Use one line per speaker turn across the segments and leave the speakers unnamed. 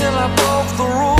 till I broke the rules.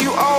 you are.